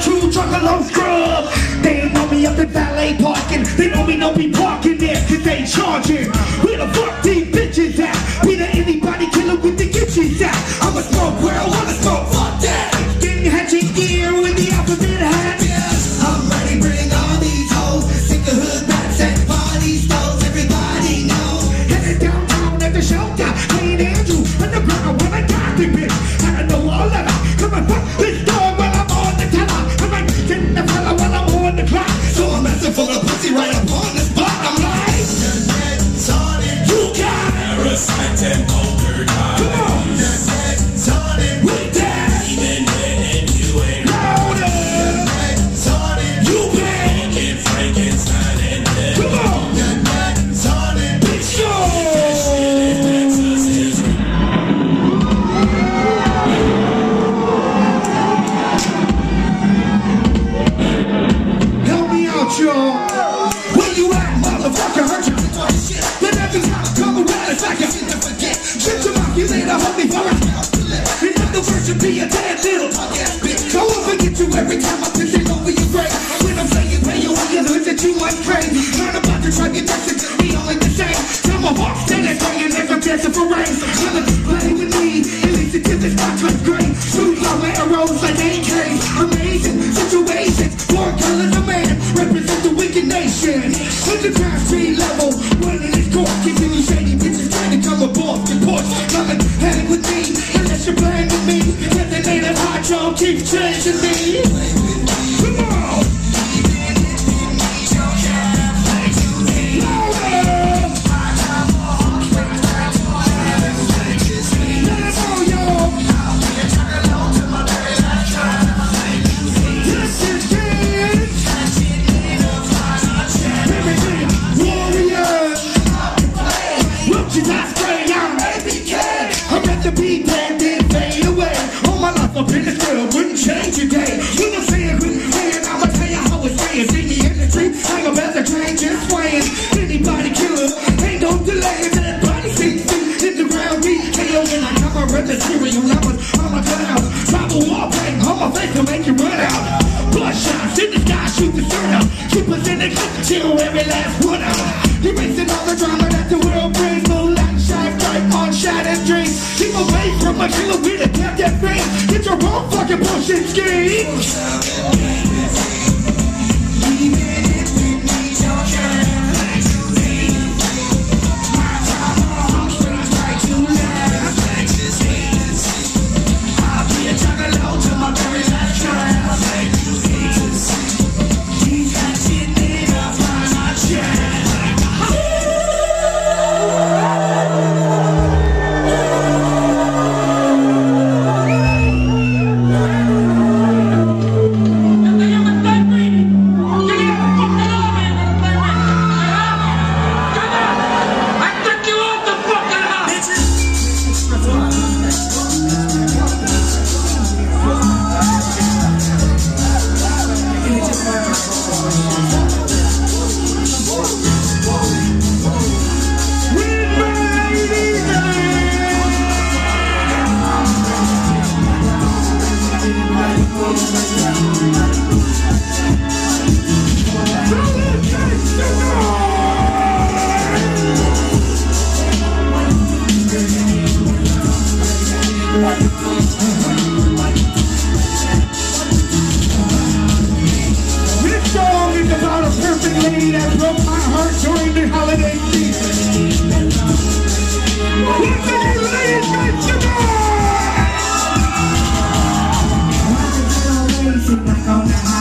true juggalo scrub. They know me up in valet parking. They know me don't be parking there cause they charging. Where the fuck these bitches at? We the Anybody Killa with the In other words, be a dead little bitch. I won't forget you every time I piss it over your grave. When I'm saying pay you on your hood that you must pray. Learn about the drug addiction, we all ain't the same. Time of off, standing praying, never dancing for rain. Never play with me, at least until this was great. Shoot low arrows like AKs. Keep changing me. In this world wouldn't change a day. When I'm saying good, man, I'ma tell you how it's saying. See me in the street, like a better train just swaying. Anybody Killa, ain't no delay. That body feet in the ground, beat KO when I come around the material. I was on my cloud. Travel wall paint on my face to make you run out. Bloodshot in the sky, shoot the sun out. Keep us in the clip, chill every last one out. Erasing all the drama that the world brings. No lack, shine, bright on shattered dreams. Keep away from my killer with a tap that. Get your fucking bullshit scheme. That broke my heart during the holiday season. Noise!